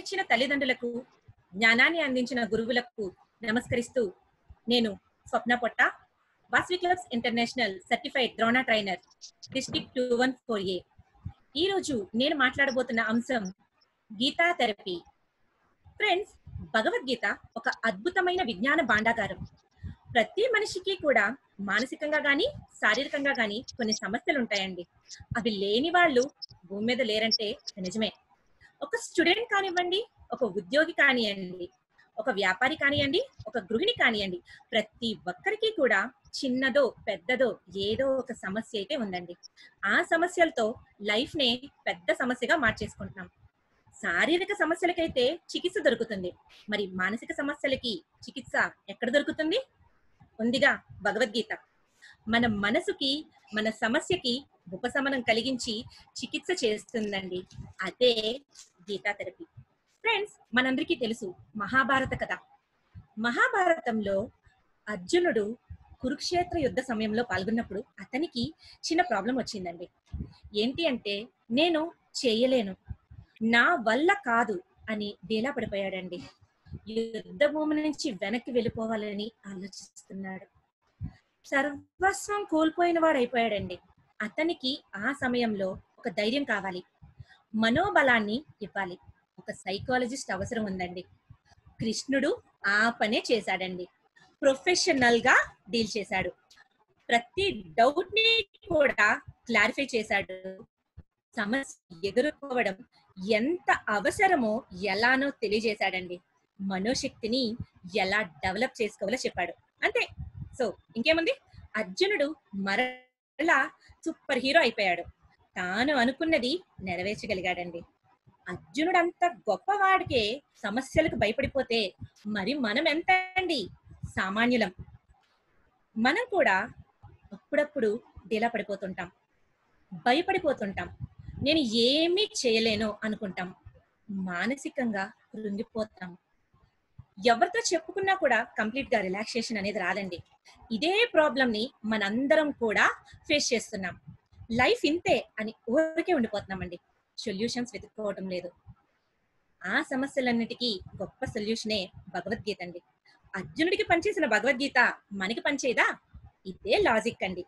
జన్మనిచ్చిన తల్లిదండ్రులకు జ్ఞానాన్ని అందించిన గురువులకు నమస్కరిస్తూ నేను Swapna Potta Vasavi clubs international certified Drona trainer district two one four A. ఈ రోజు నేను మాట్లాడబోతున్న అంశం గీతా థెరపీ. ఫ్రెండ్స్ భగవద్గీత ఒక అద్భుతమైన విజ్ఞాన భాండాగారం. ప్రతి మనిషికి కూడా మానసికంగా కానీ శారీరకంగా కానీ కొన్ని సమస్యలు ఉంటాయండి అవి లేని వాళ్ళు భూమి మీద లేరంటే నిజమే. ఒక స్టూడెంట్ కానివ్వండి ఒక ఉద్యోగి కానివ్వండి ఒక వ్యాపారి కానివ్వండి ఒక గృహిణి కానివ్వండి ప్రతి ఒక్కరికి కూడా చిన్నదో పెద్దదో ఏదో ఒక సమస్య అయితే ఉందండి. ఆ సమస్యలతో లైఫ్ నే పెద్ద సమస్యగా మార్చేసుకుంటున్నాం. శారీరక సమస్యలకైతే చికిత్స దొరుకుతుంది. మరి మానసిక సమస్యలకి చికిత్స ఎక్కడ దొరుకుతుంది? ఉందిగా భగవద్గీత. మన మనసుకి మన సమస్యకి ఉపశమనం కలిగించి చికిత్స చేస్తుందండి. అదే గీతా థెరపీ. ఫ్రెండ్స్ మనందరికీ తెలుసు మహాభారత కథ. మహాభారతంలో అర్జునుడు కురుక్షేత్ర యుద్ధ సమయంలో పాల్గొన్నప్పుడు అతనికి చిన్న ప్రాబ్లం వచ్చిందండి. ఏంటి అంటే నేను చేయలేను. నా వల్ల కాదు అని డేలా పడిపోయాడండి. యుద్ధ భూమి నుంచి వెనక్కి వెళ్ళిపోవాలని ఆలోచిస్తున్నాడు. సర్వస్వం కోల్పోయిన వాడైపోయాడండి. అయిపోయాడండి అతనికి ఆ సమయంలో ఒక ధైర్యం కావాలి. మనోబలాన్ని ఇవ్వాలి. ఒక సైకాలజిస్ట్ అవసరం ఉందండి. కృష్ణుడు ఆ పనే చేశాడండి. ప్రొఫెషనల్గా డీల్ చేశాడు. ప్రతి డౌట్ని కూడా క్లారిఫై చేశాడు. సమస్య ఎదుర్కోవడం ఎంత అవసరమో ఎలానో తెలియజేశాడండి. మనోశక్తిని ఎలా డెవలప్ చేసుకోవాలో చెప్పాడు. అంతే. సో ఇంకేముంది? అర్జునుడు మరలా సూపర్ హీరో అయిపోయాడు. తాను అనుకున్నది నెరవేర్చగలిగాడండి. అర్జునుడంత గొప్పవాడికే సమస్యలకు భయపడిపోతే మరి మనం ఎంత అండి సామాన్యులం. మనం కూడా అప్పుడప్పుడు డీలా పడిపోతుంటాం. భయపడిపోతుంటాం. నేను ఏమీ చేయలేను అనుకుంటాం. మానసికంగా కృంగిపోతాం. ఎవరితో చెప్పుకున్నా కూడా కంప్లీట్గా రిలాక్సేషన్ అనేది రాదండి. ఇదే ప్రాబ్లం ని మనందరం కూడా ఫేస్ చేస్తున్నాం. లైఫ్ ఇంతే అని ఊరికే ఉండిపోతున్నామండి. సొల్యూషన్స్ వెతుక్కోవటం లేదు. ఆ సమస్యలన్నిటికీ గొప్ప సొల్యూషనే భగవద్గీత అండి. అర్జునుడికి పనిచేసిన భగవద్గీత మనకి పనిచేయదా? ఇదే లాజిక్ అండి.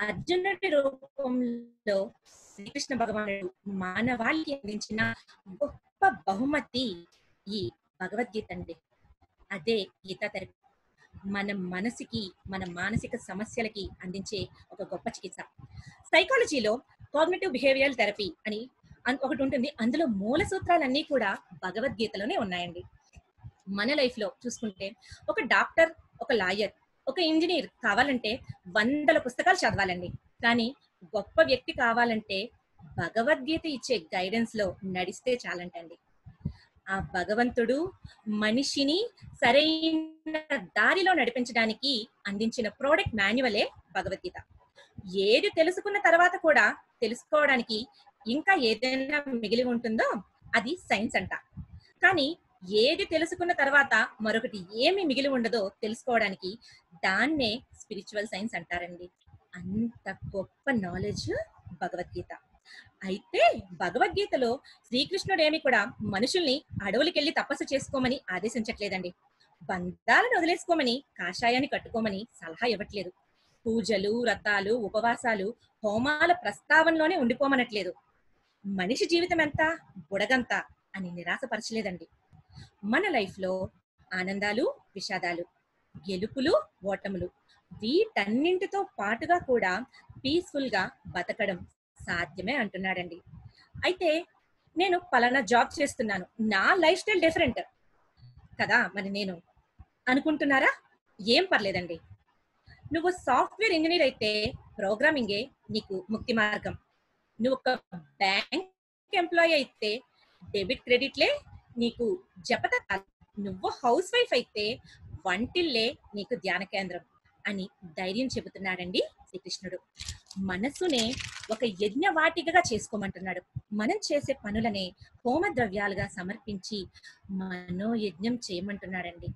అర్జునుడి రూపంలో శ్రీకృష్ణ భగవానుడు మానవాళికి అందించిన గొప్ప బహుమతి ఈ భగవద్గీత అండి. అదే గీతా థెరపీ. మన మనసుకి మన మానసిక సమస్యలకి అందించే ఒక గొప్ప చికిత్స. సైకాలజీలో కాగ్నేటివ్ బిహేవియల్ థెరపీ అని ఒకటి ఉంటుంది. అందులో మూల సూత్రాలన్నీ కూడా భగవద్గీతలోనే ఉన్నాయండి. మన లైఫ్లో చూసుకుంటే ఒక డాక్టర్ ఒక లాయర్ ఒక ఇంజనీర్ కావాలంటే వందల పుస్తకాలు చదవాలండి. కానీ గొప్ప వ్యక్తి కావాలంటే భగవద్గీత ఇచ్చే గైడెన్స్లో నడిస్తే చాలంటండి. ఆ భగవంతుడు మనిషిని సరైన దారిలో నడిపించడానికి అందించిన ప్రోడక్ట్ మాన్యువలే భగవద్గీత. ఏది తెలుసుకున్న తర్వాత కూడా తెలుసుకోవడానికి ఇంకా ఏదైనా మిగిలి ఉంటుందో అది సైన్స్ అంట. కానీ ఏది తెలుసుకున్న తర్వాత మరొకటి ఏమి మిగిలి ఉండదో తెలుసుకోవడానికి దాన్నే స్పిరిచువల్ సైన్స్ అంటారండి. అంత గొప్ప నాలెడ్జ్ భగవద్గీత. అయితే భగవద్గీతలో శ్రీకృష్ణుడేమి కూడా మనుషుల్ని అడవులకెళ్ళి తపస్సు చేసుకోమని ఆదేశించట్లేదండి. బంధాలను వదిలేసుకోమని కాషాయాన్ని కట్టుకోమని సలహా ఇవ్వట్లేదు. పూజలు వ్రతాలు ఉపవాసాలు హోమాల ప్రస్తావనలోనే ఉండిపోమనట్లేదు. మనిషి జీవితం ఎంత? బుడగంత అని నిరాశపరచలేదండి. మన లైఫ్లో ఆనందాలు విషాదాలు గెలుపులు ఓటములు వీటన్నింటితో పాటుగా కూడా పీస్ఫుల్గా బతకడం సాధ్యమే అంటున్నాడండి. అయితే నేను పలానా జాబ్ చేస్తున్నాను. నా లైఫ్ స్టైల్ డిఫరెంట్. కదా మరి నేను అనుకుంటున్నారా? ఏం పర్లేదండి. నువ్వు సాఫ్ట్వేర్ ఇంజనీర్ అయితే ప్రోగ్రామింగే నీకు ముక్తి మార్గం. నువ్వు ఒక బ్యాంక్ ఎంప్లాయీ అయితే డెబిట్ క్రెడిట్లే నీకు జపత నువ్వు హౌస్ వైఫ్ అయితే వంటిల్లే నీకు ధ్యాన కేంద్రం అని ధైర్యం చెబుతున్నాడండి శ్రీకృష్ణుడు. మనసునే ఒక యజ్ఞవాటికగా చేసుకోమంటున్నాడు. మనం చేసే పనులనే హోమ ద్రవ్యాలుగా సమర్పించి మనోయజ్ఞం చేయమంటున్నాడండి.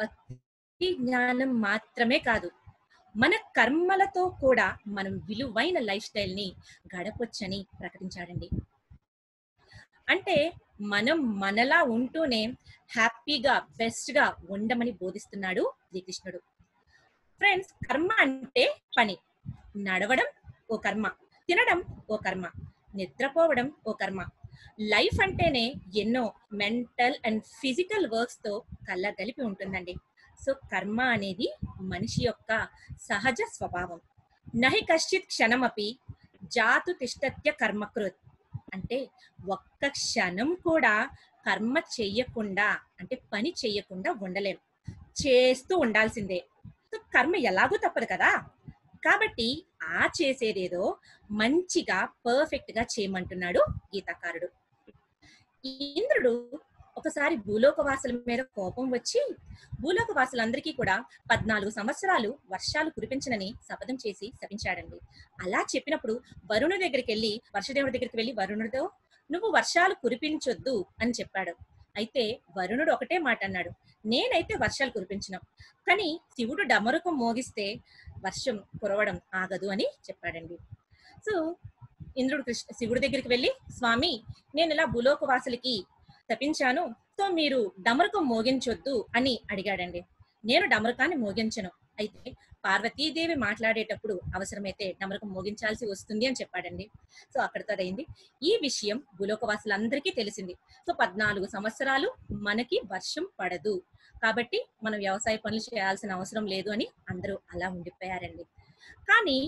భక్తి జ్ఞానం మాత్రమే కాదు మన కర్మలతో కూడా మనం విలువైన లైఫ్ స్టైల్ని గడపొచ్చని ప్రకటించాడండి. అంటే మనం మనలా ఉంటూనే హ్యాపీగా బెస్ట్గా ఉండమని బోధిస్తున్నాడు శ్రీకృష్ణుడు. ఫ్రెండ్స్ కర్మ అంటే పని. నడవడం ఓ కర్మ. తినడం ఓ కర్మ. నిద్రపోవడం ఓ కర్మ. లైఫ్ అంటేనే ఎన్నో మెంటల్ అండ్ ఫిజికల్ వర్క్స్తో కళ్ళగలిపి ఉంటుందండి. సో కర్మ అనేది మనిషి యొక్క సహజ స్వభావం. నహి కశ్చిత్ క్షణమపి జాతు తిష్టత్య కర్మకృత్ అంటే ఒక్క క్షణం కూడా కర్మ చెయ్యకుండా అంటే పని చెయ్యకుండా ఉండలేం. చేస్తూ ఉండాల్సిందే. చేస్తూ కర్మ ఎలాగూ తప్పదు కదా. కాబట్టి ఆ చేసేదేదో మంచిగా పర్ఫెక్ట్గా చేయమంటున్నాడు గీతాకారుడు. ఇంద్రుడు ఒకసారి భూలోకవాసుల మీద కోపం వచ్చి భూలోకవాసులందరికీ కూడా పద్నాలుగు సంవత్సరాలు వర్షాలు కురిపించనని శపథం చేసి శపించాడండి. అలా చెప్పినప్పుడు వరుణుడి దగ్గరికి వెళ్ళి వర్షదేవుడి దగ్గరికి వెళ్ళి వరుణుడితో నువ్వు వర్షాలు కురిపించొద్దు అని చెప్పాడు. అయితే వరుణుడు ఒకటే మాట అన్నాడు నేనైతే వర్షాలు కురిపించను. కానీ శివుడు డమరుకం మోగిస్తే వర్షం కురవడం ఆగదు అని చెప్పాడండి. సో ఇంద్రుడు కృష్ణ శివుడి దగ్గరికి వెళ్ళి స్వామి నేను ఇలా భూలోకవాసులకి తప్పించాను సో మీరు డమరుకం మోగించొద్దు అని అడిగాడండి. నేను డమరుకాన్ని మోగించను. అయితే పార్వతీదేవి మాట్లాడేటప్పుడు అవసరమైతే నమరకం మోగించాల్సి వస్తుంది అని చెప్పాడండి. సో అక్కడితో అయింది ఈ విషయం భూలోకవాసులందరికీ తెలిసింది. సో పద్నాలుగు సంవత్సరాలు మనకి వర్షం పడదు. కాబట్టి మనం వ్యవసాయ పనులు చేయాల్సిన అవసరం లేదు అని అందరూ అలా ఉండిపోయారండి. కానీ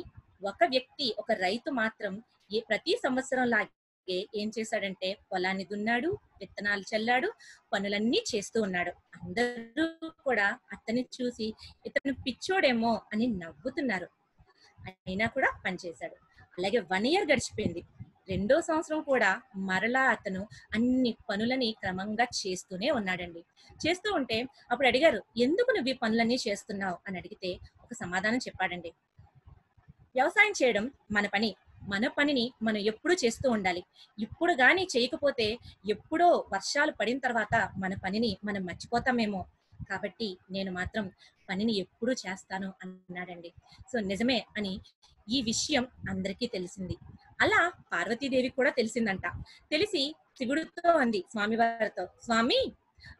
ఒక వ్యక్తి ఒక రైతు మాత్రం ఏ ప్రతి సంవత్సరం లాగే ఏం చేశాడంటే పొలాన్ని దున్నాడు విత్తనాలు చల్లాడు పనులన్నీ చేస్తూ ఉన్నాడు. అందరూ కూడా అతన్ని చూసి ఇతను పిచ్చోడేమో అని నవ్వుతున్నారు. అయినా కూడా పనిచేశాడు అలాగే వన్ ఇయర్ గడిచిపోయింది. రెండో సంవత్సరం కూడా మరలా అతను అన్ని పనులని క్రమంగా చేస్తూనే ఉన్నాడండి. చేస్తూ ఉంటే అప్పుడు అడిగారు ఎందుకు నువ్వు ఈ పనులన్నీ చేస్తున్నావు? అని అడిగితే ఒక సమాధానం చెప్పాడండి. వ్యవసాయం చేయడం మన పని. మన పనిని మనం ఎప్పుడూ చేస్తూ ఉండాలి. ఇప్పుడు కానీ చేయకపోతే ఎప్పుడో వర్షాలు పడిన తర్వాత మన పనిని మనం మర్చిపోతామేమో. కాబట్టి నేను మాత్రం పనిని ఎప్పుడూ చేస్తాను అన్నాడండి. సో నిజమే అని ఈ విషయం అందరికీ తెలిసింది. అలా పార్వతీదేవి కూడా తెలిసిందంట. తెలిసి శివుడితో అంది స్వామివారితో స్వామి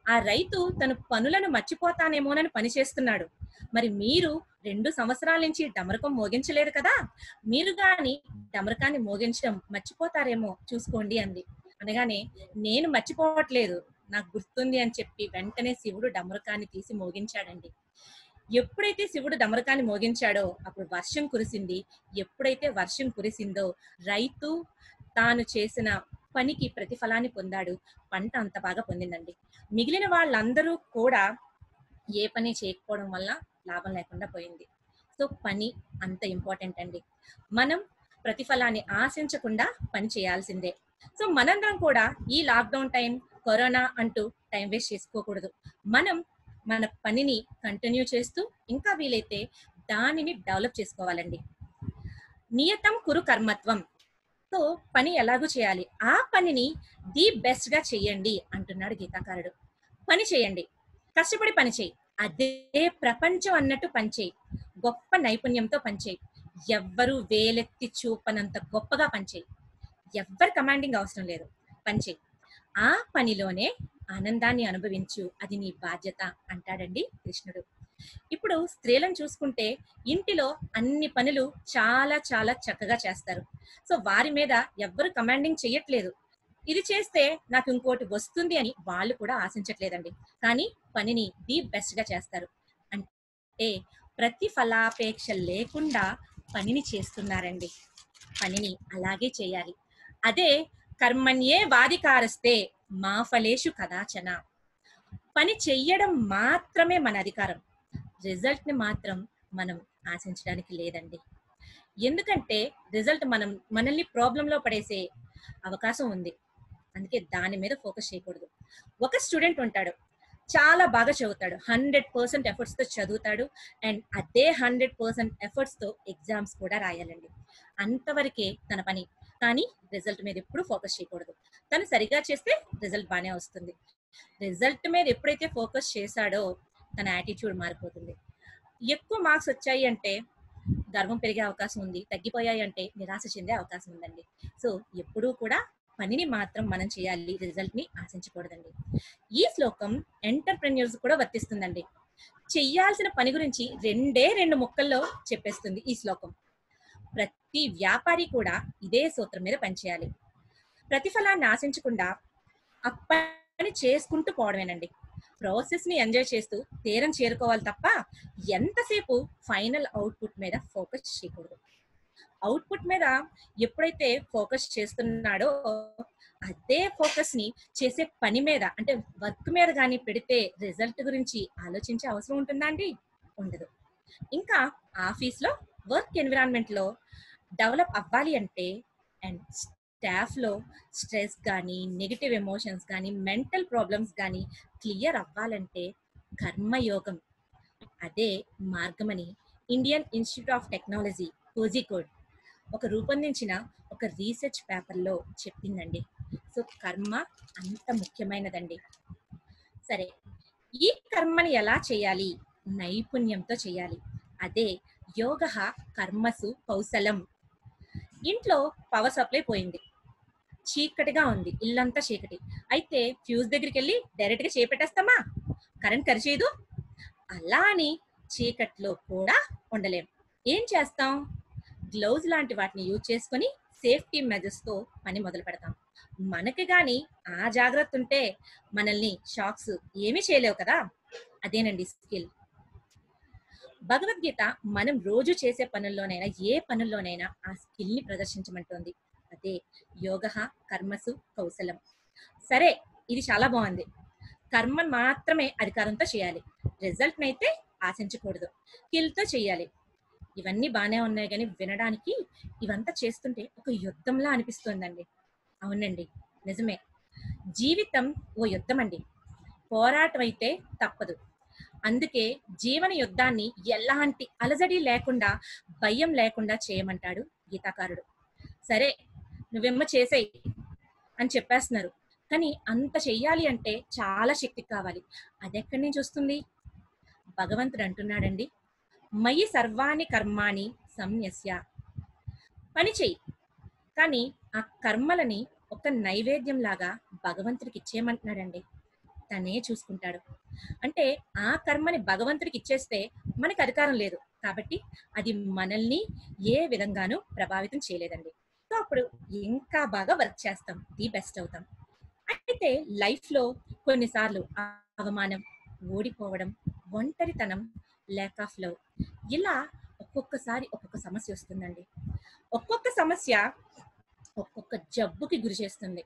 ఆ రైతు తన పనులను మర్చిపోతానేమోనని పని చేస్తున్నాడు. మరి మీరు రెండు సంవత్సరాల నుంచి డమరకం మోగించలేదు కదా? మీరు గాని డమరకాన్ని మోగించడం మర్చిపోతారేమో చూసుకోండి అంది. అనగానే నేను మర్చిపోవట్లేదు. నాకు గుర్తుంది అని చెప్పి వెంటనే శివుడు డమరకాన్ని తీసి మోగించాడండి. ఎప్పుడైతే శివుడు డమరకాన్ని మోగించాడో అప్పుడు వర్షం కురిసింది. ఎప్పుడైతే వర్షం కురిసిందో రైతు తాను చేసిన పనికి ప్రతిఫలాన్ని పొందాడు. పంట అంత బాగా పొందిందండి. మిగిలిన వాళ్ళందరూ కూడా ఏ పని చేయకపోవడం వల్ల లాభం లేకుండా పోయింది. సో పని అంత ఇంపార్టెంట్ అండి. మనం ప్రతిఫలాన్ని ఆశించకుండా పని చేయాల్సిందే. సో మనందరం కూడా ఈ లాక్డౌన్ టైం కరోనా అంటూ టైం వేస్ట్ చేసుకోకూడదు. మనం మన పనిని కంటిన్యూ చేస్తూ ఇంకా వీలైతే దానిని డెవలప్ చేసుకోవాలండి. నియతం కురు కర్మత్వం. సో పని ఎలాగూ చేయాలి. ఆ పనిని ది బెస్ట్గా చెయ్యండి అంటున్నాడు గీతాకారుడు. పని చేయండి. కష్టపడి పని చేయి. అదే ప్రపంచం అన్నట్టు పని చేయి. గొప్ప నైపుణ్యంతో పనిచేయి ఎవ్వరు వేలెత్తి చూపనంత గొప్పగా పనిచేయి ఎవ్వరు కమాండింగ్ అవసరం లేదు. పనిచేయి ఆ పనిలోనే ఆనందాన్ని అనుభవించు. అది నీ బాధ్యత అంటాడండి కృష్ణుడు. ఇప్పుడు స్త్రీలను చూసుకుంటే ఇంటిలో అన్ని పనులు చాలా చాలా చక్కగా చేస్తారు. సో వారి మీద ఎవ్వరు కమాండింగ్ చెయ్యట్లేదు. ఇది చేస్తే నాకు ఇంకోటి వస్తుంది అని వాళ్ళు కూడా ఆశించట్లేదండి. కానీ పనిని ది బెస్ట్గా చేస్తారు. అంటే ప్రతిఫలాపేక్ష లేకుండా పనిని చేస్తున్నారండి. పనిని అలాగే చేయాలి. అదే కర్మణ్యే వాధికారస్తే మా ఫలేషు కదాచన. పని చెయ్యడం మాత్రమే మన అధికారం. రిజల్ట్ని మాత్రం మనం ఆశించడానికి లేదండి. ఎందుకంటే రిజల్ట్ మనం మనల్ని ప్రాబ్లంలో పడేసే అవకాశం ఉంది. అందుకే దాని మీద ఫోకస్ చేయకూడదు. ఒక స్టూడెంట్ ఉంటాడు చాలా బాగా చదువుతాడు హండ్రెడ్ పర్సెంట్ ఎఫర్ట్స్తో చదువుతాడు అండ్ అదే హండ్రెడ్ పర్సెంట్ ఎఫర్ట్స్తో ఎగ్జామ్స్ కూడా రాయాలండి. అంతవరకే తన పని కానీ రిజల్ట్ మీద ఎప్పుడు ఫోకస్ చేయకూడదు. తను సరిగా చేస్తే రిజల్ట్ బాగానే వస్తుంది. రిజల్ట్ మీద ఎప్పుడైతే ఫోకస్ చేశాడో తన యాటిట్యూడ్ మారిపోతుంది. ఎక్కువ మార్క్స్ వచ్చాయి అంటే గర్వం పెరిగే అవకాశం ఉంది తగ్గిపోయాయి అంటే నిరాశ చెందే అవకాశం ఉందండి. సో ఎప్పుడూ కూడా పనిని మాత్రం మనం చేయాలి రిజల్ట్ని ఆశించకూడదండి. ఈ శ్లోకం ఎంటర్ప్రెన్యూర్స్ కూడా వర్తిస్తుందండి. చెయ్యాల్సిన పని గురించి రెండే రెండు ముక్కల్లో చెప్పేస్తుంది ఈ శ్లోకం. ప్రతి వ్యాపారి కూడా ఇదే సూత్రం మీద పనిచేయాలి. ప్రతిఫలాన్ని ఆశించకుండా అప్పని చేసుకుంటూ పోవడమేనండి. ప్రాసెస్ని ఎంజాయ్ చేస్తూ తీరం చేరుకోవాలి తప్ప ఎంతసేపు ఫైనల్ అవుట్పుట్ మీద ఫోకస్ చేయకూడదు. అవుట్పుట్ మీద ఎప్పుడైతే ఫోకస్ చేస్తున్నాడో అదే ఫోకస్ని చేసే పని మీద అంటే వర్క్ మీద కానీ పెడితే రిజల్ట్ గురించి ఆలోచించే అవసరం ఉంటుందా అండి? ఉండదు. ఇంకా ఆఫీస్లో వర్క్ ఎన్విరాన్మెంట్లో డెవలప్ అవ్వాలి అంటే అండ్ స్టాఫ్లో స్ట్రెస్ కానీ నెగిటివ్ ఎమోషన్స్ కానీ మెంటల్ ప్రాబ్లమ్స్ కానీ క్లియర్ అవ్వాలంటే కర్మయోగం. అదే మార్గమని Indian Institute of Technology Kozhikode ఒక రూపొందించిన ఒక రీసెర్చ్ పేపర్లో చెప్పిందండి. సో కర్మ అంత ముఖ్యమైనదండి. సరే ఈ కర్మని ఎలా చేయాలి? నైపుణ్యంతో చేయాలి. అదే యోగ కర్మసు కౌశలం. ఇంట్లో పవర్ సప్లై పోయింది. చీకటిగా ఉంది. ఇల్లంతా చీకటి. అయితే ఫ్యూజ్ దగ్గరికి వెళ్ళి డైరెక్ట్గా చేపెట్టేస్తామా? కరెంట్ కరిచేయదు. అలా అని చీకట్లో కూడా ఉండలేం. ఏం చేస్తాం? గ్లౌజ్ లాంటి వాటిని యూజ్ చేసుకొని సేఫ్టీ మెజర్స్తో పని మొదలు పెడతాం. మనకి కానీ ఆ జాగ్రత్త ఉంటే మనల్ని షాక్స్ ఏమీ చేయలేవు కదా? అదేనండి స్కిల్ భగవద్గీత మనం రోజు చేసే పనుల్లోనైనా ఏ పనుల్లోనైనా ఆ స్కిల్ని ప్రదర్శించమంటోంది. అదే యోగ కర్మసు కౌశలం. సరే ఇది చాలా బాగుంది. కర్మ మాత్రమే అధికారంతో చేయాలి. రిజల్ట్ అయితే ఆశించకూడదు. స్కిల్తో చేయాలి. ఇవన్నీ బాగానే ఉన్నాయి కానీ వినడానికి ఇవంతా చేస్తుంటే ఒక యుద్ధంలా అనిపిస్తోందండి. అవునండి. నిజమే. జీవితం ఓ యుద్ధం అండి పోరాటం అయితే తప్పదు. అందుకే జీవన యుద్ధాన్ని ఎలాంటి అలజడి లేకుండా భయం లేకుండా చేయమంటాడు గీతాకారుడు. సరే నువ్వెమ్మ చేసేయి అని చెప్పేస్తున్నారు. కానీ అంత చెయ్యాలి అంటే చాలా శక్తి కావాలి. అది ఎక్కడి నుంచి వస్తుంది? భగవంతుడు అంటున్నాడండి మయి సర్వాణి కర్మాణి సంయస్య పని చెయ్యి. కానీ ఆ కర్మలని ఒక నైవేద్యం లాగా భగవంతుడికి ఇచ్చేయమంటున్నాడండి. తనే చూసుకుంటాడు. అంటే ఆ కర్మని భగవంతుడికి ఇచ్చేస్తే మనకి అధికారం లేదు. కాబట్టి అది మనల్ని ఏ విధంగానూ ప్రభావితం చేయలేదండి. సో అప్పుడు ఇంకా బాగా వర్క్ చేస్తాం. ది బెస్ట్ అవుతాం. అయితే లైఫ్లో కొన్నిసార్లు అవమానం ఓడిపోవడం ఒంటరితనం ల్యాక్ ఆఫ్ లవ్ ఇలా ఒక్కొక్కసారి ఒక్కొక్క సమస్య వస్తుందండి. ఒక్కొక్క సమస్య ఒక్కొక్క జబ్బుకి గురి చేస్తుంది.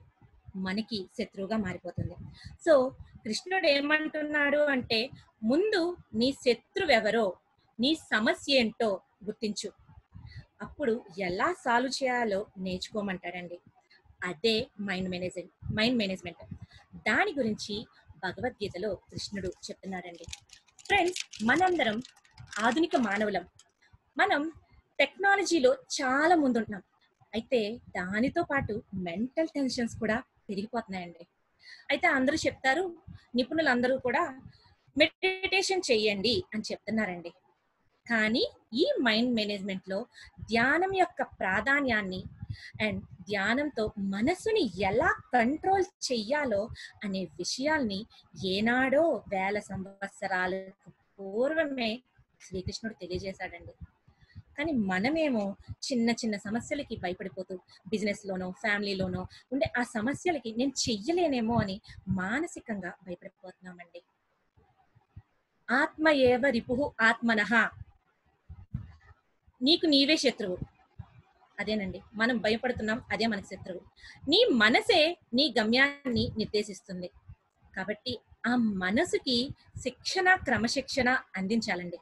మనకి శత్రువుగా మారిపోతుంది. సో కృష్ణుడు ఏమంటున్నాడు అంటే ముందు నీ శత్రువు ఎవరో నీ సమస్య ఏంటో గుర్తించు. అప్పుడు ఎలా సాల్వ్ చేయాలో నేర్చుకోమంటాడండి. అదే మైండ్ మేనేజ్మెంట్ మైండ్ మేనేజ్మెంట్. దాని గురించి భగవద్గీతలో కృష్ణుడు చెప్తున్నాడండి. ఫ్రెండ్స్ మనందరం ఆధునిక మానవులం. మనం టెక్నాలజీలో చాలా ముందుంటున్నాం. అయితే దానితో పాటు మెంటల్ టెన్షన్స్ కూడా పెరిగిపోతున్నాయండి. అయితే అందరూ చెప్తారు నిపుణులు అందరూ కూడా మెడిటేషన్ చెయ్యండి అని చెప్తున్నారండి. కానీ ఈ మైండ్ మేనేజ్మెంట్లో ధ్యానం యొక్క ప్రాధాన్యాన్ని అండ్ ధ్యానంతో మనసుని ఎలా కంట్రోల్ చెయ్యాలో అనే విషయాల్ని ఏనాడో వేల సంవత్సరాలకు పూర్వమే శ్రీకృష్ణుడు తెలియజేశాడండి. కానీ మనమేమో చిన్న చిన్న సమస్యలకి భయపడిపోతూ బిజినెస్ లోనో ఫ్యామిలీలోనో ఉండే ఆ సమస్యలకి నేను చెయ్యలేనేమో అని మానసికంగా భయపడిపోతున్నామండి. ఆత్మ ఏవ రిపు ఆత్మనః. నీకు నీవే శత్రువు. అదేనండి. మనం భయపడుతున్నాం అదే మనకి శత్రువు. నీ మనసే నీ గమ్యాన్ని నిర్దేశిస్తుంది. కాబట్టి ఆ మనసుకి శిక్షణ క్రమశిక్షణ అందించాలండి.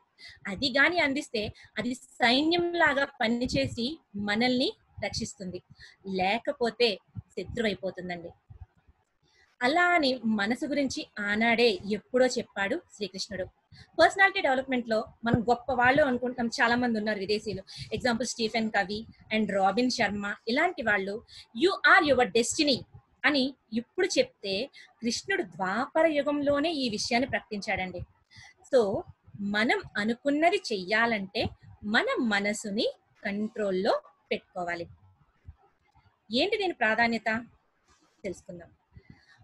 అది గాని అందిస్తే అది సైన్యం లాగా పనిచేసి మనల్ని రక్షిస్తుంది. లేకపోతే శత్రువైపోతుందండి. అలా అని మనసు గురించి ఆనాడే ఎప్పుడో చెప్పాడు శ్రీకృష్ణుడు. పర్సనాలిటీ డెవలప్మెంట్లో మనం గొప్ప వాళ్ళు అనుకుంటాం. చాలా మంది ఉన్నారు విదేశీయులు. Example Stephen Covey and Robin Sharma. ఇలాంటి వాళ్ళు యు ఆర్ యువర్ డెస్టినీ అని ఇప్పుడు చెప్తే కృష్ణుడు ద్వాపర యుగంలోనే ఈ విషయాన్ని ప్రకటించాడండి. సో మనం అనుకున్నది చెయ్యాలంటే మన మనసుని కంట్రోల్లో పెట్టుకోవాలి. ఏంటి దీని ప్రాధాన్యత? తెలుసుకుందాం.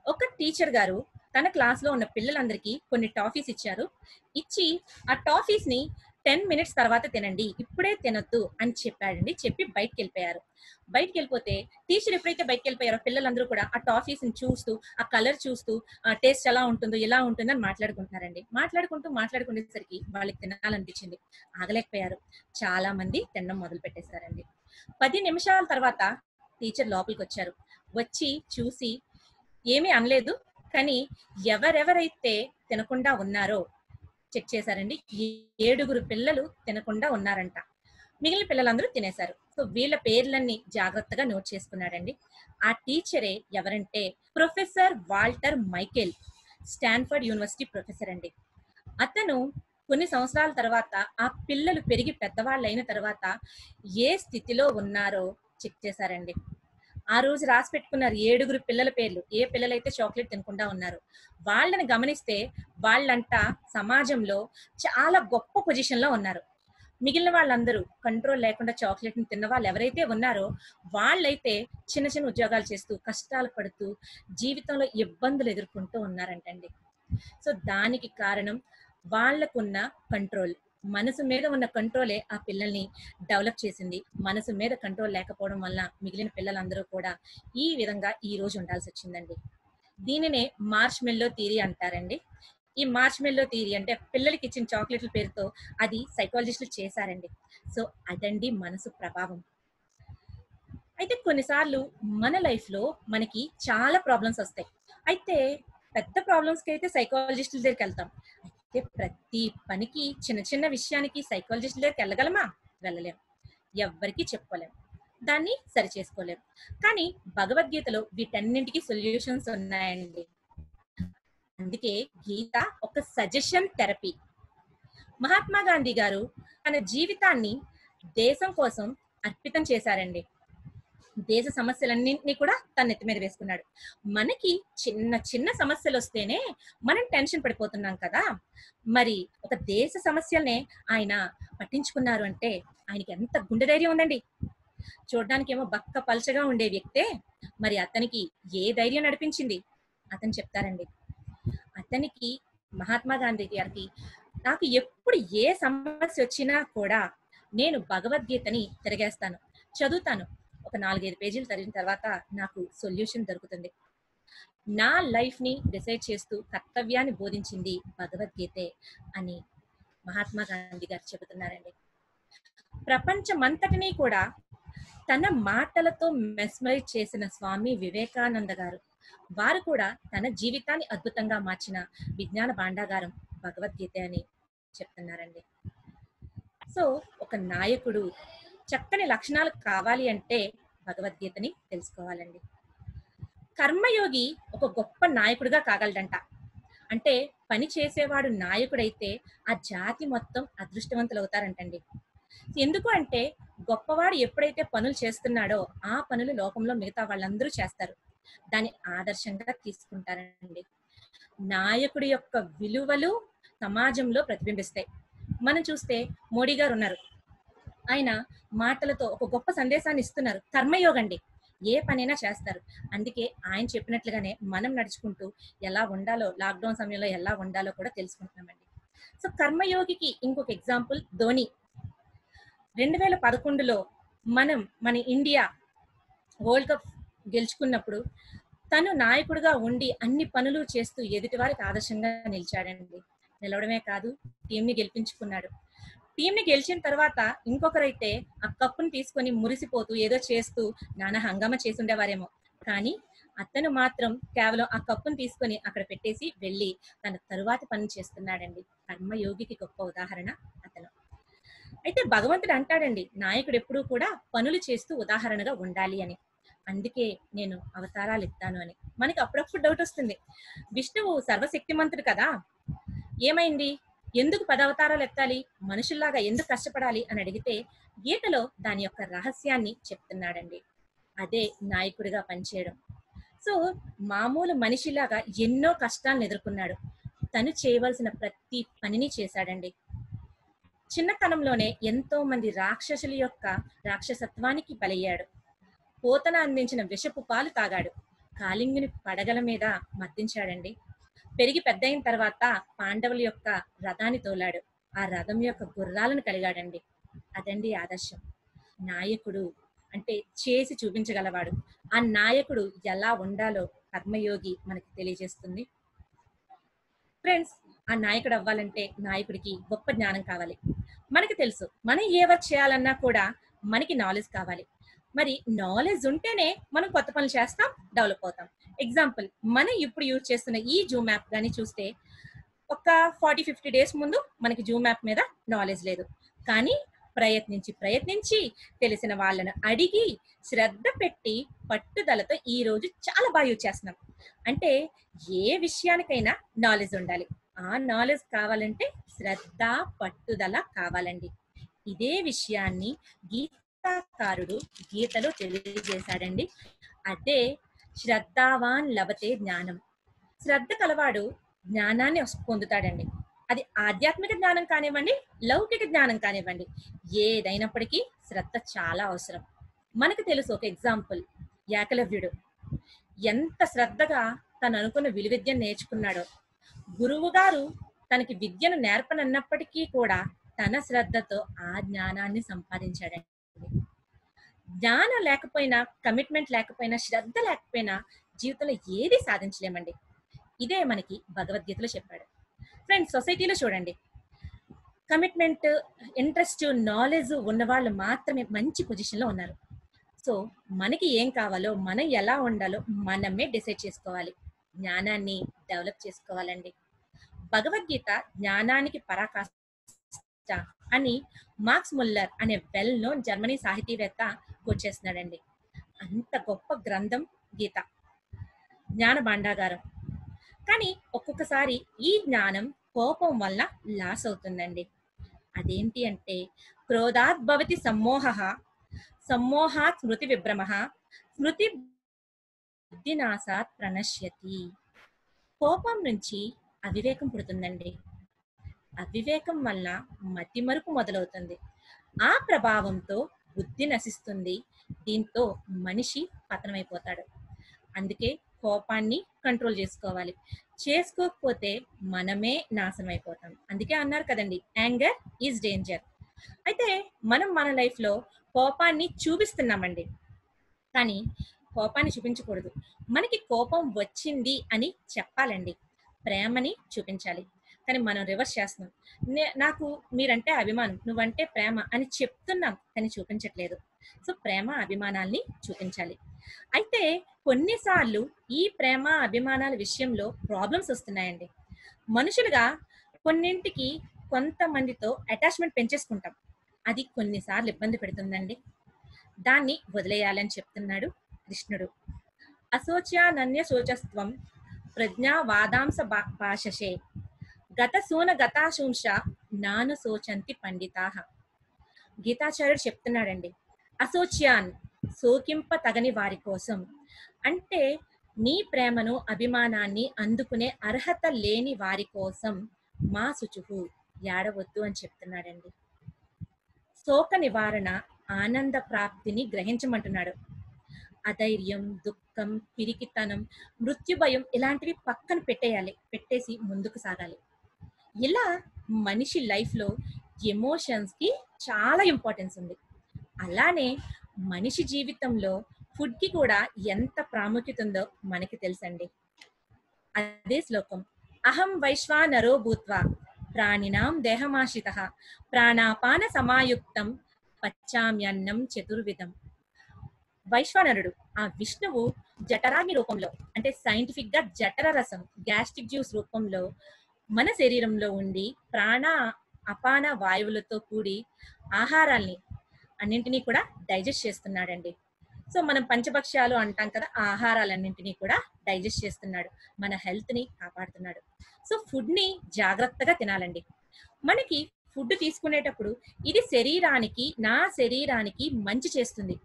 ఒక టీచర్ గారు తన క్లాస్లో ఉన్న పిల్లలందరికీ కొన్ని టాఫీస్ ఇచ్చారు. ఇచ్చి ఆ టాఫీస్ని టెన్ మినిట్స్ తర్వాత తినండి. ఇప్పుడే తినొద్దు అని చెప్పాడండి. చెప్పి బయటకు వెళ్ళిపోయారు బయటకు వెళ్ళిపోతే టీచర్ ఎప్పుడైతే బయటకు వెళ్ళిపోయారో పిల్లలందరూ కూడా ఆ టాఫీస్ని చూస్తూ ఆ కలర్ చూస్తూ ఆ టేస్ట్ ఎలా ఉంటుందో ఎలా ఉంటుందో అని మాట్లాడుకుంటున్నారండి. మాట్లాడుకుంటూ మాట్లాడుకునేసరికి వాళ్ళకి తినాలనిపించింది. ఆగలేకపోయారు. చాలా మంది తినడం మొదలు పెట్టేశారండి. పది నిమిషాల తర్వాత టీచర్ లోపలికి వచ్చారు వచ్చి చూసి ఏమీ అనలేదు కానీ ఎవరెవరైతే తినకుండా ఉన్నారో చెక్ చేశారండి. ఏడుగురు పిల్లలు తినకుండా ఉన్నారంట. మిగిలిన పిల్లలందరూ తినేశారు. సో వీళ్ళ పేర్లన్నీ జాగ్రత్తగా నోట్ చేసుకున్నాడండి. ఆ టీచరే ఎవరంటే professor Walter Michael Stanford university professor అండి. అతను కొన్ని సంవత్సరాల తర్వాత ఆ పిల్లలు పెరిగి పెద్దవాళ్ళు అయిన తర్వాత ఏ స్థితిలో ఉన్నారో చెక్ చేశారండి. ఆ రోజు రాసి పెట్టుకున్నారు ఏడుగురు పిల్లల పేర్లు. ఏ పిల్లలైతే చాక్లెట్ తినకుండా ఉన్నారు. వాళ్ళని గమనిస్తే వాళ్ళంట సమాజంలో చాలా గొప్ప పొజిషన్లో ఉన్నారు. మిగిలిన వాళ్ళందరూ కంట్రోల్ లేకుండా చాక్లెట్ని తిన్న వాళ్ళు ఎవరైతే ఉన్నారో వాళ్ళైతే చిన్న చిన్న ఉద్యోగాలు చేస్తూ కష్టాలు పడుతూ జీవితంలో ఇబ్బందులు ఎదుర్కొంటూ ఉన్నారంటండి. సో దానికి కారణం వాళ్ళకున్న కంట్రోల్ మనసు మీద ఉన్న కంట్రోలే ఆ పిల్లల్ని డెవలప్ చేసింది. మనసు మీద కంట్రోల్ లేకపోవడం వల్ల మిగిలిన పిల్లలందరూ కూడా ఈ విధంగా ఈ రోజు ఉండాల్సి వచ్చిందండి. దీనినే మార్చ్ మెల్లో థీరీ అంటారండి. ఈ మార్చ్ మెల్లో థీరీ అంటే పిల్లలకి ఇచ్చిన చాక్లెట్ల పేరుతో అది సైకాలజిస్టులు చేశారండి. సో అదండి మనసు ప్రభావం. అయితే కొన్నిసార్లు మన లైఫ్లో మనకి చాలా ప్రాబ్లమ్స్ వస్తాయి. అయితే పెద్ద ప్రాబ్లమ్స్కి అయితే సైకాలజిస్టుల దగ్గరికి వెళ్తాం. అంటే ప్రతి పనికి చిన్న చిన్న విషయానికి సైకాలజిస్ట్ దగ్గరికి వెళ్ళగలమా? వెళ్ళలేం. ఎవ్వరికి చెప్పుకోలేం. దాన్ని సరి చేసుకోలేం. కానీ భగవద్గీతలో వీటన్నింటికి సొల్యూషన్స్ ఉన్నాయండి. అందుకే గీత ఒక సజెషన్ థెరపీ మహాత్మా గాంధీ గారు తన జీవితాన్ని దేశం కోసం అర్పితం చేశారండి. దేశ సమస్యలన్నింటినీ కూడా తన నెత్తి మీద వేసుకున్నాడు. మనకి చిన్న చిన్న సమస్యలు వస్తేనే మనం టెన్షన్ పడిపోతున్నాం కదా. మరి ఒక దేశ సమస్యలనే ఆయన పట్టించుకున్నారు అంటే ఆయనకి ఎంత గుండె ధైర్యం ఉందండి. చూడడానికి ఏమో బక్క పలచగా ఉండే వ్యక్తే మరి అతనికి ఏ ధైర్యం నడిపించింది? అతను చెప్తారండి. అతనికి మహాత్మా గాంధీ గారికి నాకు ఎప్పుడు ఏ సమస్య వచ్చినా కూడా నేను భగవద్గీతని తిరగేస్తాను చదువుతాను ఒక నాలుగైదు పేజీలు చదివిన తర్వాత నాకు సొల్యూషన్ దొరుకుతుంది. నా లైఫ్ని డిసైడ్ చేస్తూ కర్తవ్యాన్ని బోధించింది భగవద్గీతే అని మహాత్మా గాంధీ గారు చెబుతున్నారండి. ప్రపంచమంతటినీ కూడా తన మాటలతో మెస్మరైజ్ చేసిన స్వామి వివేకానంద గారు వారు కూడా తన జీవితాన్ని అద్భుతంగా మార్చిన విజ్ఞాన భాండాగారం భగవద్గీత అని చెప్తున్నారండి. సో ఒక నాయకుడు చక్కని లక్షణాలు కావాలి అంటే భగవద్గీతని తెలుసుకోవాలండి. కర్మయోగి ఒక గొప్ప నాయకుడిగా కాగలడంట. అంటే పని చేసేవాడు నాయకుడైతే ఆ జాతి మొత్తం అదృష్టవంతులు అవుతారంటండి. ఎందుకు అంటే గొప్పవాడు ఎప్పుడైతే పనులు చేస్తున్నాడో ఆ పనులు లోకంలో మిగతా వాళ్ళందరూ చేస్తారు. దాన్ని ఆదర్శంగా తీసుకుంటారండి. నాయకుడి యొక్క విలువలు సమాజంలో ప్రతిబింబిస్తాయి. మనం చూస్తే మోడీ గారు ఉన్నారు. ఆయన మాటలతో ఒక గొప్ప సందేశాన్ని ఇస్తున్నారు. కర్మయోగండి. ఏ పనైనా చేస్తారు. అందుకే ఆయన చెప్పినట్లుగానే మనం నడుచుకుంటూ ఎలా ఉండాలో లాక్డౌన్ సమయంలో ఎలా ఉండాలో కూడా తెలుసుకుంటున్నామండి. సో కర్మయోగికి ఇంకొక ఎగ్జాంపుల్ ధోని. రెండు వేల పదకొండులో మనం మన ఇండియా వరల్డ్ కప్ గెలుచుకున్నప్పుడు తను నాయకుడిగా ఉండి అన్ని పనులు చేస్తూ ఎదుటివారికి ఆదర్శంగా నిలిచాడండి. నిలవడమే కాదు టీంని గెలిపించుకున్నాడు. టీంని గెలిచిన తర్వాత ఇంకొకరైతే ఆ కప్పుని తీసుకొని మురిసిపోతూ ఏదో చేస్తూ నానా హంగామా చేసుండేవారేమో. కానీ అతను మాత్రం కేవలం ఆ కప్పుని తీసుకొని అక్కడ పెట్టేసి వెళ్ళి తన తరువాత పని చేస్తున్నాడండి. కర్మయోగికి గొప్ప ఉదాహరణ అతను. అయితే భగవంతుడు అంటాడండి నాయకుడు ఎప్పుడూ కూడా పనులు చేస్తూ ఉదాహరణగా ఉండాలి అని. అందుకే నేను అవతారాలు ఇస్తాను అని. మనకి అప్పుడప్పుడు డౌట్ వస్తుంది. విష్ణువు సర్వశక్తిమంతుడు కదా. ఏమైంది? ఎందుకు పదవతారాలు ఎత్తాలి? మనుషుల్లాగా ఎందుకు కష్టపడాలి? అని అడిగితే గీతలో దాని యొక్క రహస్యాన్ని చెప్తున్నాడండి. అదే నాయకుడిగా పనిచేయడం. సో మామూలు మనిషిలాగా ఎన్నో కష్టాలను ఎదుర్కొన్నాడు. తను చేయవలసిన ప్రతి పనిని చేశాడండి. చిన్నతనంలోనే ఎంతో మంది రాక్షసుల యొక్క రాక్షసత్వానికి బలయ్యాడు. పోతన అందించిన విషపు పాలు తాగాడు. కాలింగుని పడగల మీద మర్దించాడండి పెరిగి పెద్దయిన తర్వాత పాండవుల యొక్క రథాన్ని తోలాడు. ఆ రథం యొక్క గుర్రాలను కలిగాడండి. అదండి ఆదర్శం. నాయకుడు అంటే చేసి చూపించగలవాడు. ఆ నాయకుడు ఎలా ఉండాలో కర్మయోగి మనకి తెలియజేస్తుంది. ఫ్రెండ్స్ ఆ నాయకుడు అవ్వాలంటే నాయకుడికి గొప్ప జ్ఞానం కావాలి. మనకి తెలుసు మనం ఏ వర్క్ చేయాలన్నా కూడా మనకి నాలెడ్జ్ కావాలి. మరి నాలెడ్జ్ ఉంటేనే మనం కొత్త పనులు చేస్తాం డెవలప్ అవుతాం. ఎగ్జాంపుల్ మనం ఇప్పుడు యూజ్ చేస్తున్న ఈ జూమ్ యాప్ కానీ చూస్తే ఒక ఫార్టీ ఫిఫ్టీ డేస్ ముందు మనకి జూమ్ యాప్ మీద నాలెడ్జ్ లేదు. కానీ ప్రయత్నించి ప్రయత్నించి తెలిసిన వాళ్ళను అడిగి శ్రద్ధ పెట్టి పట్టుదలతో ఈ రోజు చాలా బాగా యూజ్ చేస్తున్నాం. అంటే ఏ విషయానికైనా నాలెడ్జ్ ఉండాలి. ఆ నాలెడ్జ్ కావాలంటే శ్రద్ధ పట్టుదల కావాలండి. ఇదే విషయాన్ని గీతాకారుడు గీతలో తెలియజేశాడండి అదే శ్రద్ధావాన్ లభతే జ్ఞానం. శ్రద్ధ కలవాడు జ్ఞానాన్ని పొందుతాడండి. అది ఆధ్యాత్మిక జ్ఞానం కానివ్వండి లౌకిక జ్ఞానం కానివ్వండి ఏదైనప్పటికీ శ్రద్ధ చాలా అవసరం. మనకు తెలుసు ఒక ఎగ్జాంపుల్ ఏకలవ్యుడు ఎంత శ్రద్ధగా తను అనుకున్న విలువిద్యను నేర్చుకున్నాడో. గురువు గారు తనకి విద్యను నేర్పనన్నప్పటికీ కూడా తన శ్రద్ధతో ఆ జ్ఞానాన్ని సంపాదించాడండి. జ్ఞానం లేకపోయినా కమిట్మెంట్ లేకపోయినా శ్రద్ధ లేకపోయినా జీవితంలో ఏది సాధించలేమండి. ఇదే మనకి భగవద్గీతలో చెప్పాడు. ఫ్రెండ్స్ సొసైటీలో చూడండి. కమిట్మెంట్ ఇంట్రెస్ట్ నాలెడ్జ్ ఉన్న వాళ్ళు మాత్రమే మంచి పొజిషన్లో ఉన్నారు. సో మనకి ఏం కావాలో మనం ఎలా ఉండాలో మనమే డిసైడ్ చేసుకోవాలి. జ్ఞానాన్ని డెవలప్ చేసుకోవాలండి. భగవద్గీత జ్ఞానానికి పరాకాష్ట అని మార్క్స్ ముల్లర్ అనే వెల్ నోన్ జర్మనీ సాహితీవేత్త వచ్చేస్తున్నాడండి అంత గొప్ప గ్రంథం గీత. జ్ఞాన భాండాగారం. కానీ ఒక్కొక్కసారి ఈ జ్ఞానం కోపం వల్ల లాస్ అవుతుందండి. అదేంటి అంటే క్రోధాత్ భవతి సమ్మోహ సమ్మోహాత్ స్మృతి విభ్రమ స్మృతి బుద్ధినాశాత్ ప్రణశ్యతి. కోపం నుంచి అవివేకం పుడుతుందండి. అవివేకం వల్ల మతిమరుపు మొదలవుతుంది. ఆ ప్రభావంతో బుద్ధి నశిస్తుంది. దీంతో మనిషి పతనమైపోతాడు. అందుకే కోపాన్ని కంట్రోల్ చేసుకోవాలి. చేసుకోకపోతే మనమే నాశనం అయిపోతాం అందుకే అన్నారు కదండి యాంగర్ ఈజ్ డేంజర్. అయితే మనం మన లైఫ్లో కోపాన్ని చూపిస్తున్నామండి. కానీ కోపాన్ని చూపించకూడదు. మనకి కోపం వచ్చింది అని చెప్పాలండి. ప్రేమని చూపించాలి. కానీ మనం రివర్స్ చేస్తున్నాం. నే- నాకు మీరంటే అభిమానం నువ్వంటే ప్రేమ అని చెప్తున్నాం కానీ చూపించట్లేదు. సో ప్రేమ అభిమానాల్ని చూపించాలి. అయితే కొన్నిసార్లు ఈ ప్రేమ అభిమానాల విషయంలో ప్రాబ్లమ్స్ వస్తున్నాయండి. మనుషులుగా కొన్నింటికి కొంతమందితో అటాచ్మెంట్ పెంచేసుకుంటాం. అది కొన్నిసార్లు ఇబ్బంది పెడుతుందండి. దాన్ని వదిలేయాలని చెప్తున్నాడు కృష్ణుడు. అశోచ్యానన్య శోచస్త్వం ప్రజ్ఞా వాదాంశ భాషసే. గత సూన గతాశూంష నాను శోచంతి పండితా. గీతాచార్యుడు చెప్తున్నాడండి అశోచ్యాన్ సోకింప తగని వారి కోసం. అంటే నీ ప్రేమను అభిమానాన్ని అందుకునే అర్హత లేని వారి కోసం మా శుచుహు ఏడవద్దు అని చెప్తున్నాడండి. శోక నివారణ ఆనంద ప్రాప్తిని గ్రహించమంటున్నాడు. అధైర్యం దుఃఖం పిరికితనం మృత్యుభయం ఇలాంటివి పక్కన పెట్టేయాలి పెట్టేసి ముందుకు సాగాలి. ఇలా మనిషి లైఫ్లో ఎమోషన్స్కి చాలా ఇంపార్టెన్స్ ఉంది. అలానే మనిషి జీవితంలో ఫుడ్కి కూడా ఎంత ప్రాముఖ్యత ఉందో మనకి తెలుసండి. అదే శ్లోకం అహం వైశ్వానరో భూత్వా ప్రాణినాం దేహమాశ్రిత ప్రాణాపాన సమాయుక్తం పచ్చామ్యన్నం చతుర్విధం. వైశ్వానరుడు ఆ విష్ణువు జఠరాగ్ని రూపంలో అంటే సైంటిఫిక్గా జఠర రసం గ్యాస్ట్రిక్ జ్యూస్ రూపంలో మన శరీరంలో ఉండి ప్రాణ అపాన వాయువులతో కూడి ఆహారాల్ని అన్నింటినీ కూడా డైజెస్ట్ చేస్తున్నాడండి. సో మనం పంచభక్ష్యాలు అంటాం కదా ఆ ఆహారాలన్నింటినీ కూడా డైజెస్ట్ చేస్తున్నాడు. మన హెల్త్ని కాపాడుతున్నాడు. సో ఫుడ్ని జాగ్రత్తగా తినాలండి. మనకి ఫుడ్ తీసుకునేటప్పుడు ఇది శరీరానికి నా శరీరానికి మంచి చేస్తుంది.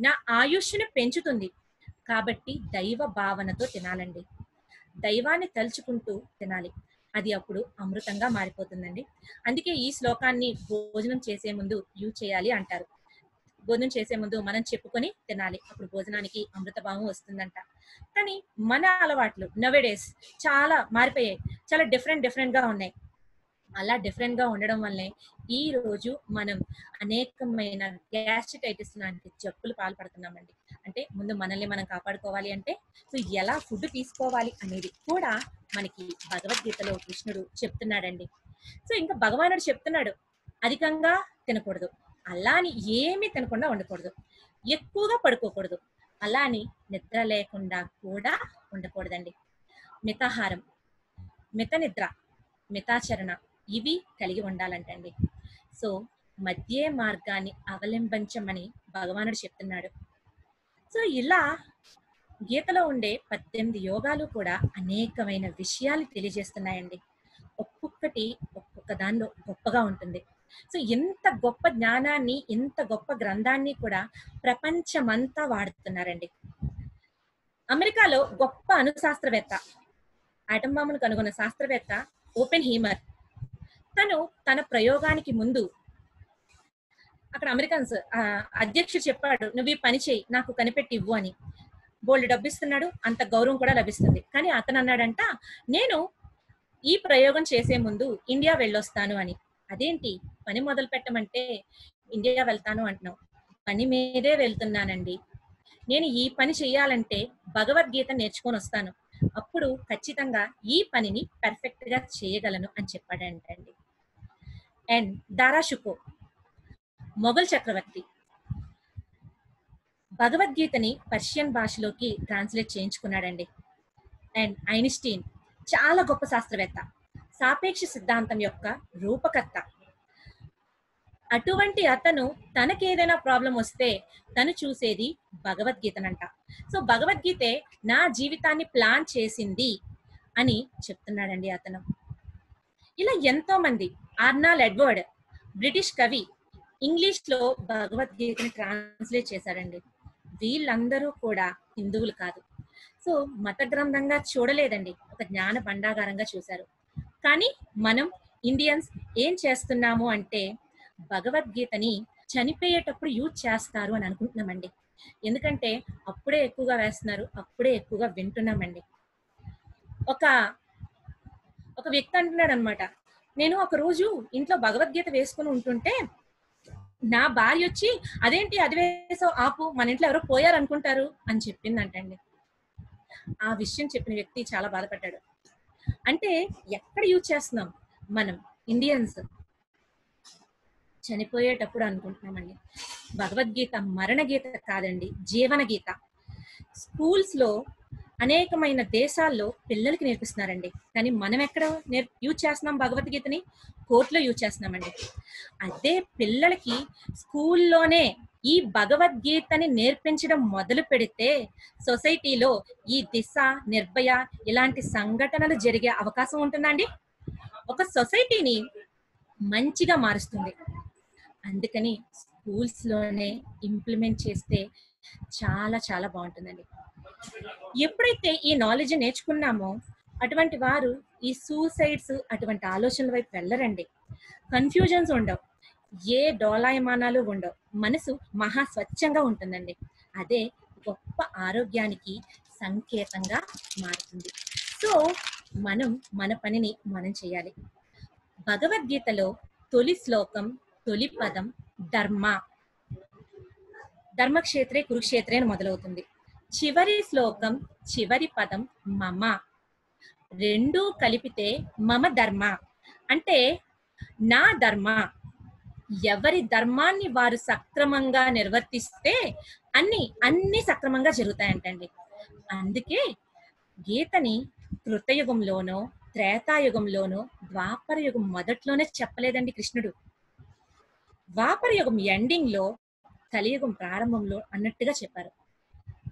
నా ఆయుష్ని పెంచుతుంది. కాబట్టి దైవ భావనతో తినాలండి. దైవాన్ని తలుచుకుంటూ తినాలి. అది అప్పుడు అమృతంగా మారిపోతుందండి. అందుకే ఈ శ్లోకాన్ని భోజనం చేసే ముందు యూజ్ చేయాలి అంటారు. భోజనం చేసే ముందు మనం చెప్పుకొని తినాలి. అప్పుడు భోజనానికి అమృత భావం వస్తుందంట. కానీ మన అలవాట్లు నవేడేస్ చాలా మారిపోయాయి. చాలా డిఫరెంట్ డిఫరెంట్గా ఉన్నాయి. అలా డిఫరెంట్గా ఉండడం వల్లే ఈ రోజు మనం అనేకమైన గ్యాస్ట్రైటిస్ లాంటి జబ్బులు పాల్పడుతున్నామండి. అంటే ముందు మనల్ని మనం కాపాడుకోవాలి అంటే సో ఎలా ఫుడ్ తీసుకోవాలి అనేది కూడా మనకి భగవద్గీతలో కృష్ణుడు చెప్తున్నాడండి. సో ఇంకా భగవానుడు చెప్తున్నాడు అధికంగా తినకూడదు. అలా అని ఏమీ తినకుండా ఉండకూడదు. ఎక్కువగా పడుకోకూడదు. అలా అని నిద్ర లేకుండా కూడా ఉండకూడదండి. మితాహారం మిత నిద్ర మితాచరణ ఇవి కలిగి ఉండాలంటండి. సో మధ్య మార్గాన్ని అవలంబించమని భగవానుడు చెప్తున్నాడు. సో ఇలా గీతలో ఉండే పద్దెనిమిది యోగాలు కూడా అనేకమైన విషయాలు తెలియజేస్తున్నాయండి. ఒక్కొక్కటి ఒక్కొక్క దానిలో గొప్పగా ఉంటుంది. సో ఇంత గొప్ప జ్ఞానాన్ని ఇంత గొప్ప గ్రంథాన్ని కూడా ప్రపంచమంతా వాడుతున్నారండి. అమెరికాలో గొప్ప అణుశాస్త్రవేత్త ఆటం బాంబును కనుగొన్న శాస్త్రవేత్త ఓపెన్ హీమర్ తను తన ప్రయోగానికి ముందు అక్కడ అమెరికన్స్ అధ్యక్షుడు చెప్పాడు నువ్వు ఈ పని చేయి నాకు కనిపెట్టి ఇవ్వు అని. బోల్డ్ డబ్బిస్తున్నాడు అంత గౌరవం కూడా లభిస్తుంది. కానీ అతను అన్నాడంట నేను ఈ ప్రయోగం చేసే ముందు ఇండియా వెళ్ళొస్తాను అని. అదేంటి? పని మొదలు పెట్టమంటే ఇండియా వెళ్తాను అంటున్నావు. పని మీదే వెళ్తున్నానండి. నేను ఈ పని చేయాలంటే భగవద్గీత నేర్చుకొని వస్తాను. అప్పుడు ఖచ్చితంగా ఈ పనిని పర్ఫెక్ట్గా చేయగలను అని చెప్పాడంటండి. అండ్ దారాషుకో మొఘల్ చక్రవర్తి. భగవద్గీతని పర్షియన్ భాషలోకి ట్రాన్స్లేట్ చేయించుకున్నాడండి. అండ్ ఐన్స్టీన్ చాలా గొప్ప శాస్త్రవేత్త. సాపేక్ష సిద్ధాంతం యొక్క రూపకర్త. అటువంటి అతను తనకేదైనా ప్రాబ్లం వస్తే తను చూసేది భగవద్గీతనంట. సో భగవద్గీతే నా జీవితాన్ని ప్లాన్ చేసింది అని చెప్తున్నాడండి అతను. ఇలా ఎంతో మంది ఆర్నాల్ ఎడ్వర్డ్ బ్రిటిష్ కవి ఇంగ్లీష్లో భగవద్గీతని ట్రాన్స్లేట్ చేశారండి వీళ్ళందరూ కూడా హిందువులు కాదు. సో మత గ్రంథంగా చూడలేదండి. ఒక జ్ఞాన భండాగారంగా చూశారు. కానీ మనం ఇండియన్స్ ఏం చేస్తున్నాము అంటే భగవద్గీతని చనిపోయేటప్పుడు యూజ్ చేస్తారు అని అనుకుంటున్నామండి. ఎందుకంటే అప్పుడే ఎక్కువగా వేస్తున్నారు అప్పుడే ఎక్కువగా వింటున్నామండి. ఒక ఒక వ్యక్తి అంటున్నాడు అనమాట నేను ఒక రోజు ఇంట్లో భగవద్గీత వేసుకుని ఉంటుంటే నా భార్య వచ్చి అదేంటి అది వేసావు? ఆపు మన ఇంట్లో ఎవరో పోయారు అనుకుంటారు అని చెప్పిందంటండి. ఆ విషయం చెప్పిన వ్యక్తి చాలా బాధపడ్డాడు. అంటే ఎక్కడ యూజ్ చేస్తున్నాం? మనం ఇండియన్స్ చనిపోయేటప్పుడు అనుకుంటున్నామండి. భగవద్గీత మరణ గీత కాదండి జీవన గీత స్కూల్స్లో అనేకమైన దేశాల్లో పిల్లలకి నేర్పిస్తున్నారండి. కానీ మనం ఎక్కడ నేర్ యూజ్ చేస్తున్నాం భగవద్గీతని? కోర్టులో యూజ్ చేస్తున్నామండి. అదే పిల్లలకి స్కూల్లోనే ఈ భగవద్గీతని నేర్పించడం మొదలు పెడితే సొసైటీలో ఈ దిశ నిర్భయ ఇలాంటి సంఘటనలు జరిగే అవకాశం ఉంటుందండి. ఒక సొసైటీని మంచిగా మారుస్తుంది. అందుకని స్కూల్స్లోనే ఇంప్లిమెంట్ చేస్తే చాలా చాలా బాగుంటుందండి. ఎప్పుడైతే ఈ నాలెడ్జ్ నేర్చుకున్నామో అటువంటి వారు ఈ సూసైడ్స్ అటువంటి ఆలోచనల వైపు వెళ్ళరండి. కన్ఫ్యూజన్స్ ఉండవు. ఏ డోలాయమానాలు ఉండవు. మనసు మహా స్వచ్ఛంగా ఉంటుందండి. అదే గొప్ప ఆరోగ్యానికి సంకేతంగా మారుతుంది. సో మనం మన పనిని మనం చేయాలి. భగవద్గీతలో తొలి శ్లోకం తొలి పదం ధర్మ. ధర్మక్షేత్రే కురుక్షేత్రే అని మొదలవుతుంది. చివరి శ్లోకం చివరి పదం మమ. రెండూ కలిపితే మమ ధర్మ. అంటే నా ధర్మ. ఎవరి ధర్మాన్ని వారు సక్రమంగా నిర్వర్తిస్తే అన్ని అన్ని సక్రమంగా జరుగుతాయంటండి. అందుకే గీతని కృతయుగంలోనో త్రేతాయుగంలోనో ద్వాపర యుగం మొదట్లోనే చెప్పలేదండి కృష్ణుడు. ద్వాపర యుగం ఎండింగ్లో కలియుగం ప్రారంభంలో అన్నట్టుగా చెప్పారు.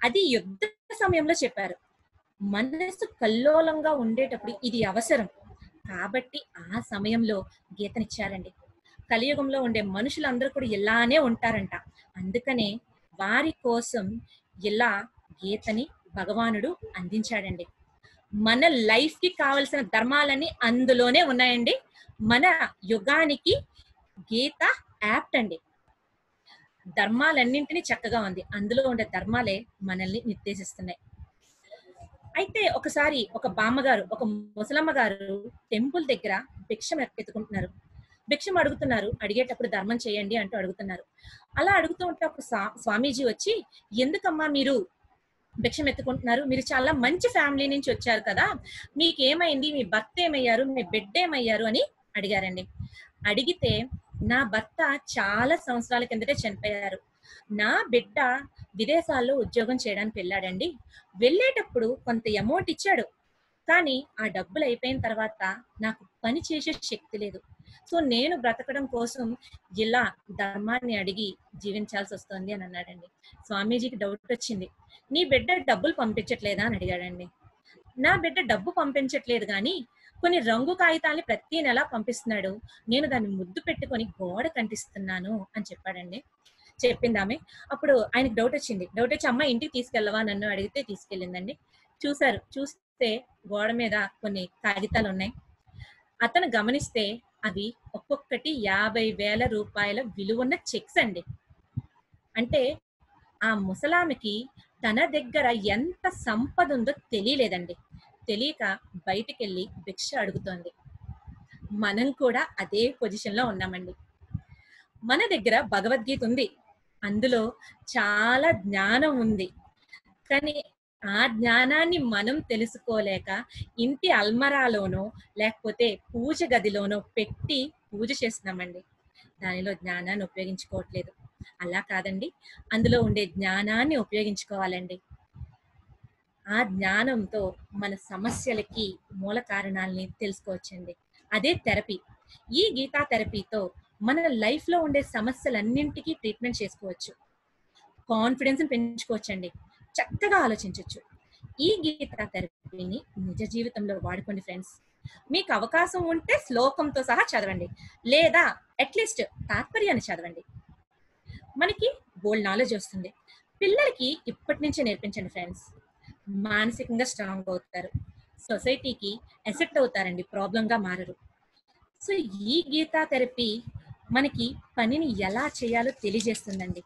అది యుద్ధ సమయంలో చెప్పారు. మనసు కల్లోలంగా ఉండేటప్పుడు ఇది అవసరం. కాబట్టి ఆ సమయంలో గీతనిచ్చారండి కలియుగంలో ఉండే మనుషులందరూ కూడా ఇలానే ఉంటారంట. అందుకనే వారి కోసం ఇలా గీతని భగవానుడు అందించాడండి. మన లైఫ్కి కావలసిన ధర్మాలన్నీ అందులోనే ఉన్నాయండి. మన యుగానికి గీత యాప్ట్ అండి ధర్మాలన్నింటినీ చక్కగా ఉంది. అందులో ఉండే ధర్మాలే మనల్ని నిర్దేశిస్తున్నాయి. అయితే ఒకసారి ఒక బామ్మగారు ఒక ముసలమ్మ గారు టెంపుల్ దగ్గర భిక్షం ఎత్తుకుంటున్నారు భిక్షం అడుగుతున్నారు. అడిగేటప్పుడు ధర్మం చేయండి అంటూ అడుగుతున్నారు. అలా అడుగుతూ ఉంటే ఒక స్వామీజీ వచ్చి ఎందుకమ్మా మీరు భిక్షం ఎత్తుకుంటున్నారు? మీరు చాలా మంచి ఫ్యామిలీ నుంచి వచ్చారు కదా. మీకు ఏమైంది మీ భర్త ఏమయ్యారు? మీ బిడ్డ ఏమయ్యారు? అని అడిగారండి. అడిగితే నా భర్త చాలా సంవత్సరాల కిందటే చనిపోయారు. నా బిడ్డ విదేశాల్లో ఉద్యోగం చేయడానికి వెళ్ళాడండి. వెళ్ళేటప్పుడు కొంత అమౌంట్ ఇచ్చాడు. కానీ ఆ డబ్బులు అయిపోయిన తర్వాత నాకు పని చేసే శక్తి లేదు. సో నేను బ్రతకడం కోసం ఇలా ధర్మాన్ని అడిగి జీవించాల్సి వస్తుంది అని అన్నాడండి. స్వామీజీకి డౌట్ వచ్చింది. నీ బిడ్డ డబ్బులు పంపించట్లేదా? అని అడిగాడండి. నా బిడ్డ డబ్బు పంపించట్లేదు కానీ కొన్ని రంగు కాగితాలని ప్రతి నెల పంపిస్తున్నాడు. నేను దాన్ని ముద్దు పెట్టుకొని గోడ కంటిస్తున్నాను అని చెప్పాడండి. చెప్పింది ఆమె. అప్పుడు ఆయనకి డౌట్ వచ్చింది. డౌట్ వచ్చి అమ్మ ఇంటికి తీసుకెళ్ళవా? నన్ను అడిగితే తీసుకెళ్ళిందండి. చూశారు. చూస్తే గోడ మీద కొన్ని కాగితాలు ఉన్నాయి. అతను గమనిస్తే అవి ఒక్కొక్కటి యాభై వేల రూపాయల విలువన్న చెక్స్ అండి. అంటే ఆ ముసలామికి తన దగ్గర ఎంత సంపద ఉందో తెలియలేదండి. తెలియక బయటికెళ్ళి భిక్ష అడుగుతోంది. మనం కూడా అదే పొజిషన్లో ఉన్నామండి. మన దగ్గర భగవద్గీత ఉంది. అందులో చాలా జ్ఞానం ఉంది. కానీ ఆ జ్ఞానాన్ని మనం తెలుసుకోలేక ఇంటి అల్మరాలోనో లేకపోతే పూజ గదిలోనో పెట్టి పూజ చేస్తున్నామండి. దానిలో జ్ఞానాన్ని ఉపయోగించుకోవట్లేదు. అలా కాదండి. అందులో ఉండే జ్ఞానాన్ని ఉపయోగించుకోవాలండి. ఆ జ్ఞానంతో మన సమస్యలకి మూల కారణాలని తెలుసుకోవచ్చండి. అదే థెరపీ. ఈ గీతా థెరపీతో మన లైఫ్లో ఉండే సమస్యలన్నింటికీ ట్రీట్మెంట్ చేసుకోవచ్చు. కాన్ఫిడెన్స్ పెంచుకోవచ్చండి. చక్కగా ఆలోచించవచ్చు ఈ గీతా థెరపీని నిజ జీవితంలో వాడుకోండి ఫ్రెండ్స్. మీకు అవకాశం ఉంటే శ్లోకంతో సహా చదవండి. లేదా అట్లీస్ట్ తాత్పర్యాన్ని చదవండి. మనకి బోల్డ్ నాలెడ్జ్ వస్తుంది. పిల్లలకి ఇప్పటి నుంచే నేర్పించండి ఫ్రెండ్స్. మానసికంగా స్ట్రాంగ్ అవుతారు. సొసైటీకి ఎసెప్ట్ అవుతారండి ప్రాబ్లంగా మారరు. సో ఈ గీతా థెరపీ మనకి పనిని ఎలా చేయాలో తెలియజేస్తుందండి.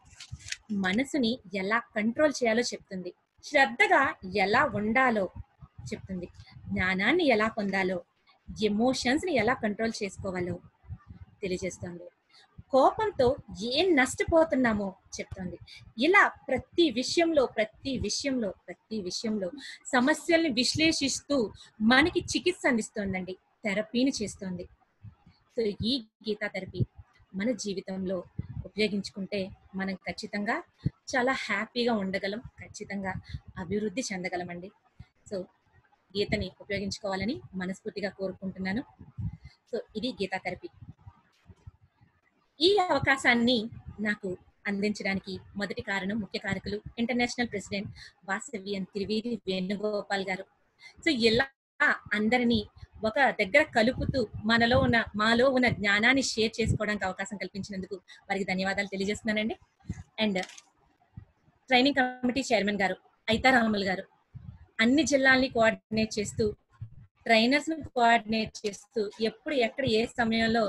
మనసుని ఎలా కంట్రోల్ చేయాలో చెప్తుంది. శ్రద్ధగా ఎలా ఉండాలో చెప్తుంది. జ్ఞానాన్ని ఎలా పొందాలో ఎమోషన్స్ని ఎలా కంట్రోల్ చేసుకోవాలో తెలియజేస్తుంది. కోపంతో ఏం నష్టపోతున్నామో చెప్తుంది. ఇలా ప్రతి విషయంలో ప్రతి విషయంలో ప్రతి విషయంలో సమస్యల్ని విశ్లేషిస్తూ మనకి చికిత్స అందిస్తోందండి. థెరపీని చేస్తోంది. సో ఈ గీతా థెరపీ మన జీవితంలో ఉపయోగించుకుంటే మనం ఖచ్చితంగా చాలా హ్యాపీగా ఉండగలం ఖచ్చితంగా అభివృద్ధి చెందగలమండి. సో గీతని ఉపయోగించుకోవాలని మనస్ఫూర్తిగా కోరుకుంటున్నాను. సో ఇది గీతా థెరపీ. ఈ అవకాశాన్ని నాకు అందించడానికి మొదటి కారణం ముఖ్య కారకులు international president Vasavian Trivedi Venugopal garu. So ఇలా అందరినీ ఒక దగ్గర కలుపుతూ మనలో ఉన్న మాలో ఉన్న జ్ఞానాన్ని షేర్ చేసుకోవడానికి అవకాశం కల్పించినందుకు వారికి ధన్యవాదాలు తెలియజేస్తున్నానండి. And training committee chairman garu Aitharamulu garu అన్ని జిల్లాల్ని కోఆర్డినేట్ చేస్తూ ట్రైనర్స్ను కోఆర్డినేట్ చేస్తూ ఎప్పుడు ఎక్కడ ఏ సమయంలో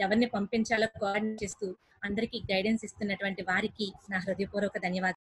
ఎవరిని పంపించాలో కోఆర్డినేట్ చేస్తూ అందరికీ గైడెన్స్ ఇస్తున్నటువంటి వారికి నా హృదయపూర్వక ధన్యవాదాలు.